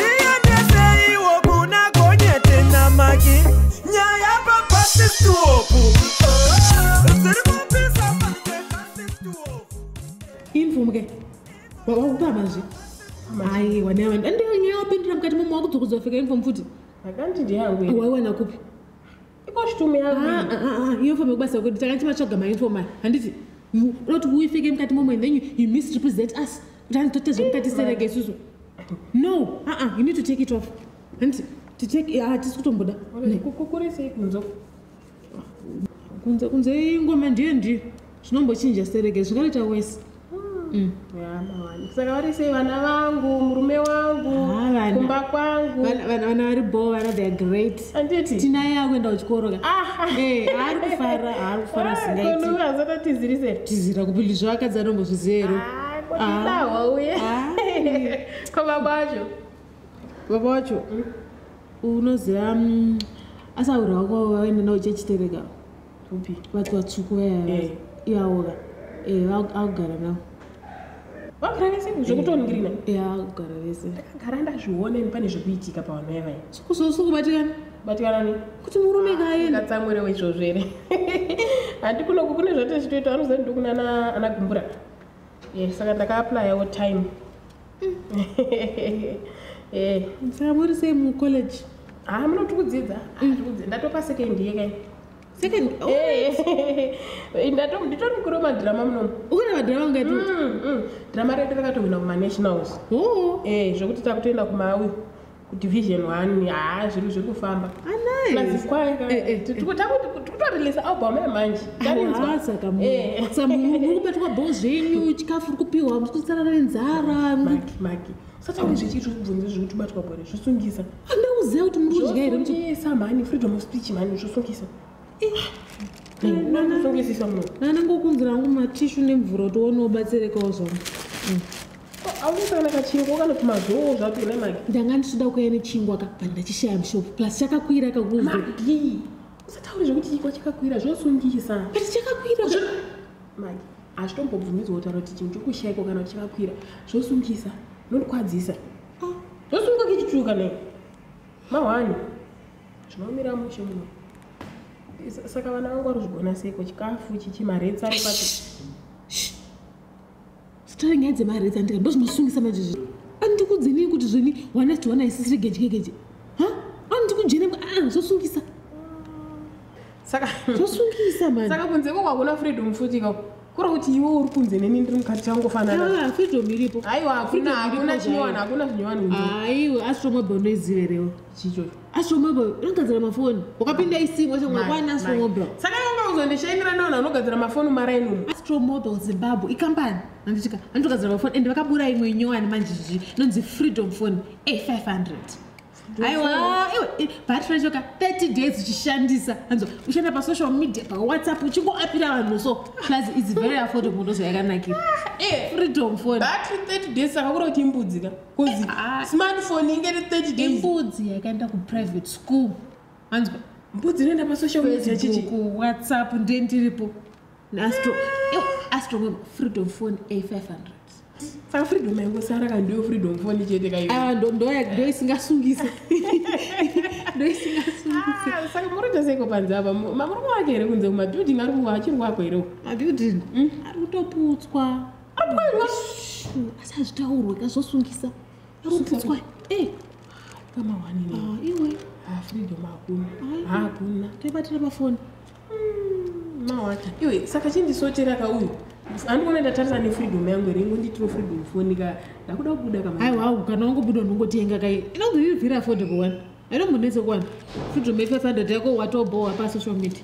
ndiyeneseiwo kuna gonyete namaki nyaya papasistuopu ziri kupisa papasistuopu imvumo ke wakutama zve aiwa ndiyawapindira mukati momo wakudzokuzofika imvumo futi akanti ndiyangu waiwana kupi? Ikoshitumu yangu iyofoma kubasa kuti takati matsvaga mainfoma handiti unoti uifike mukati momo and then you, misrepresent us. Kuti handitotezva mukati serege isusu no aa you need to take it off. Handiti tisi kutomboda kukurisei kunzo kunze kunze ingoma ndiyo ndiyo. Zvinombochinja serege zvinganoita wese saka varisei vana vangu murume wangu Ah, kumba kwangu. Vana vari bo vana theyare great. Tinai akuenda kuchikoro ka Eh, haari kufara haari kufara singaiti. azata tizirise tizira kupili zvakadzi anombozviziva here kodidahwa babacho babacho unoziva um, asaurawa kwavo vaenda navo chechitereka upi vati vatsvuku vaya ivaoka eh. akugara eh, navo vagara vese zvokutongirina eh, akugara vese agara ndazviona pane zvekuitika pavanhu vaya vaya sokuzosokubatikana batikanani kuti murume kaendatsamwire ah, weizvozvo here handi kunoku kune zvatezvitoita vanozani ndokunana ana gumbura. Saka ndakaapulayawo time. saka muri sei mucollege ha munoti kudzidza Ah, tikudzidza. ndatopa sekendi yekai second? Nditori mukuru wemadhirama munomu ukuna madhara ungati Mm, mm. dhirama redu rakatohwina kumanationals oo Eh, zvokuti takutoenda kumauyu kudivision one. Ha zviri zviri kufamba. Anice Eh, eh, tikutorilisa album yemanje saka Eh. saka muri kubatwa bho zvenyu chikafu ri kupiwa muri kusarara nenzara maki maki satauri zvichiri kubvunza zvekuti batwa bhore zvosungisa andauziva kuti muri kudya here kuti zvosungisa mhani freedom of speech mhani zvosungisa unosungisisa munhu nanangokunzira angu matishu nemvura kuti uone ubatserekawo zvamo aunisana kachingo kanoti mazoo zvapi ne maki ndanga ndichida kuya nechingwa ka but ndachishaya mushopu plus chakakwira kakuzi usatauri zvekuti chingwa chakakwira zvosungisa but chakakwira? Maki hazvitombobvumidzwa kutaura kuti chinhu chokushayiko kana kuti chakakwira. Zvosungisa nokukwadzisa. Zvosunga kichituka nei mahwani. Zvinomira mushe muno. Sa- saka vana vangu vari zvigona seiko? Chikafu chichi maretsa ari pati zitaura nyaya dzemaredza ndika ndo zvinosungisa manje zvi andikudzini kuti zvini? Wana isisiri gejekegeje ha? Andikujene zvosungisa. saka zvosungisa mani. Saka kunze koko hakuna freedom futi kako kuri kuti iwe uri kunze neni ndiri mukati changofanana Ah, freedom iripo aiwa hakuna hakuna chinyowani hakuna zvinyowani kunze. Aiwe astromobile ndoiziverewo chicho. Astromobile inogadzira mafoni? Wakapinda isimwa changwa kwana astromobile saka yanga uzondishainira nevanhu vanogadzira mafoni marainum astromobile zimbabwe. Ikambani? Anditika anditogadzira mafoni. Ende vakabura imwe nyowani manje zvi inonzi freedom phone a500 aiwa iwe bhatiri racho ka 30 days uchishandisa. Anzwa ushanda pasocial media pawhatsapp uchingoapira vanhu so plus its very affordable ndozva yakanakira. Freedom phone. Battery 30 days saka kuri kuti imbudzika kuzi Ah. smartphone ingeri 30 days. Imbudzi yakaenda kuprivate school. Anzwa mbudzi inoenda pasocial media chichi? Facebook whatsapp ndendiripo neastro Ew, astro freedom phone a500 saka freedom yangosara kandiyo freedom phone chete kaiyo Ah, ndo- ndo- ndoisingasungisa ndoisingasungisa saka muroita seiko panze apa mamurume wake here kunze kumabuilding ari achiri wako here mabuilding ari kutoputswa asi hazvitaurwe kazvosungisa ari kuputswa Eh, kamahwanini ah, iwe. Freedom hakuna hakuna toibatira pafoni mawata iwe saka chindisotera kauyu handikuona ndatarisa nefreedom yangu here ingonditiro freedom phone ka ndakuda kubuda kama aiwa kana wangobuda unongotenga kai. Inonzi riri very affordable one? Ainombonetse kuwana freedom ye500 yako watobowa pasocial media